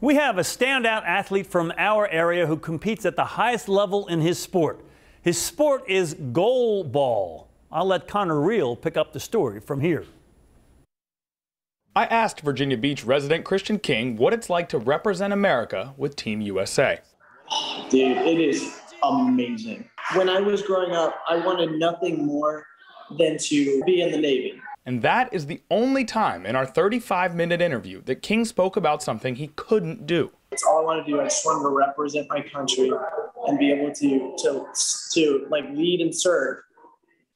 We have a standout athlete from our area who competes at the highest level in his sport. His sport is goalball. I'll let Connor Reel pick up the story from here. I asked Virginia Beach resident Christian King what it's like to represent America with Team USA. Dude, it is amazing. When I was growing up, I wanted nothing more than to be in the Navy. And that is the only time in our 35 minute interview that King spoke about something he couldn't do. It's all I want to do. I just wanted to represent my country and be able to to to like lead and serve.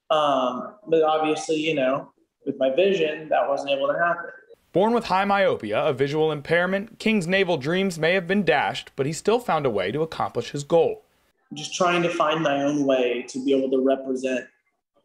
Um, but obviously, you know, with my vision, that wasn't able to happen. Born with high myopia, a visual impairment, King's naval dreams may have been dashed, but he still found a way to accomplish his goal. Just trying to find my own way to be able to represent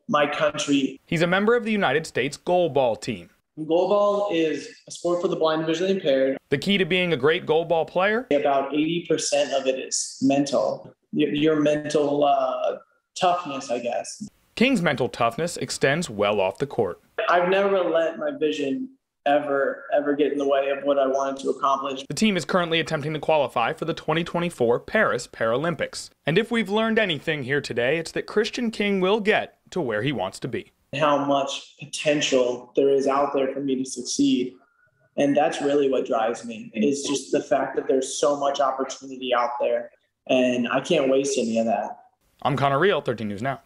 my country. He's a member of the United States goalball team. Goalball is a sport for the blind and visually impaired. The key to being a great goalball player? About 80% of it is mental, your, your mental uh, toughness, I guess. King's mental toughness extends well off the court. I've never let my vision ever ever get in the way of what I wanted to accomplish. The team is currently attempting to qualify for the 2024 Paris Paralympics. And if we've learned anything here today, it's that Christian King will get to where he wants to be. How much potential there is out there for me to succeed. And that's really what drives me is just the fact that there's so much opportunity out there and I can't waste any of that. I'm Connor Real, 13 News Now.